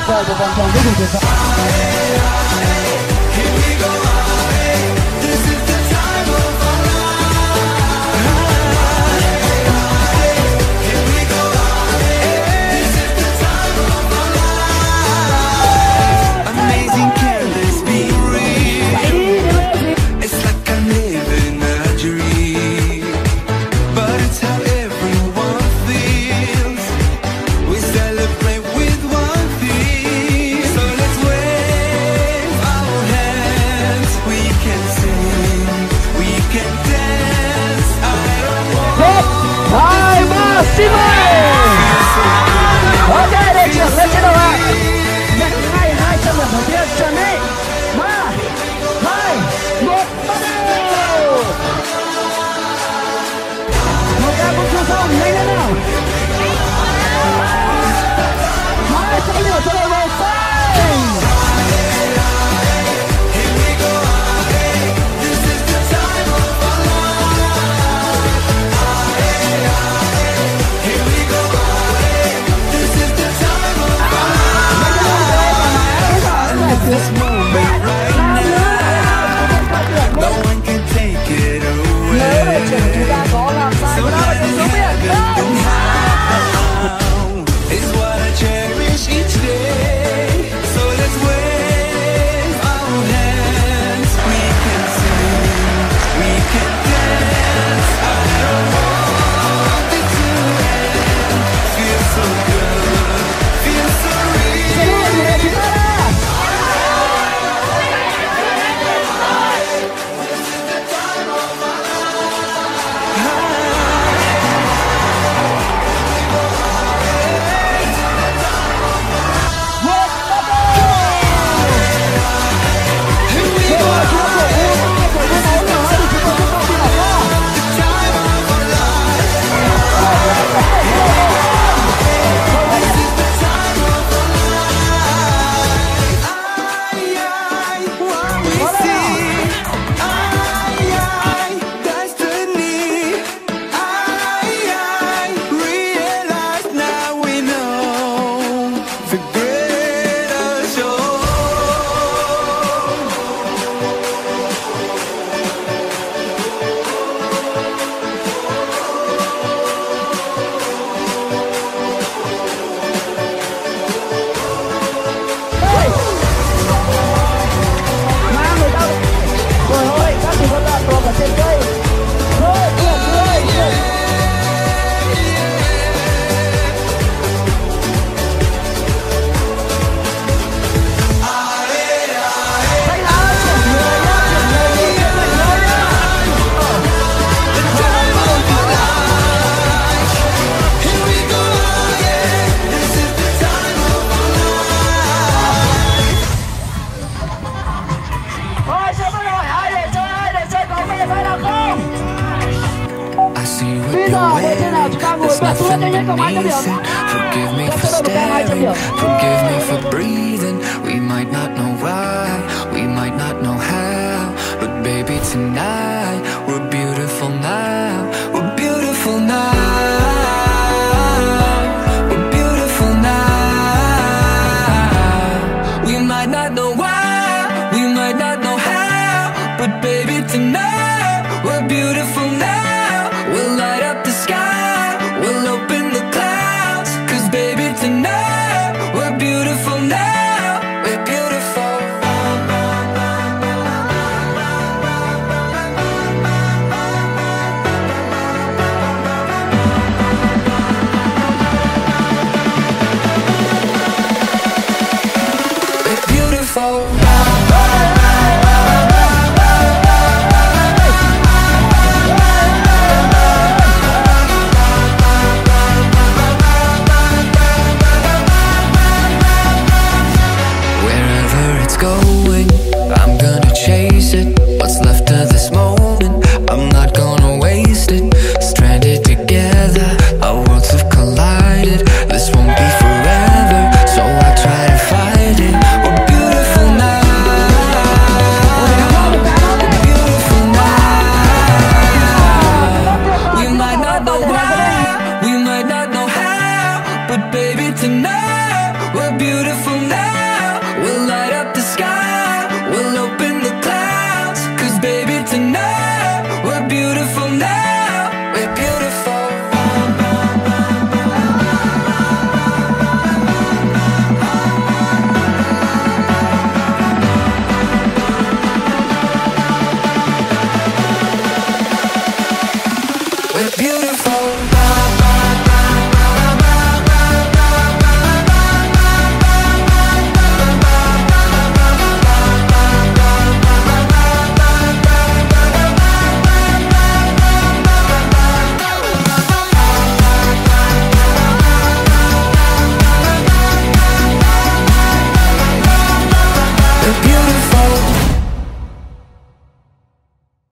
快乐的方向，Ai, máxima! There's nothing amazing. Forgive me for staring. Forgive me for breathing. We might not know why. We might not know how. But baby, tonight we're beautiful now. We're beautiful now. We might not know why, we might not know how, but baby tonight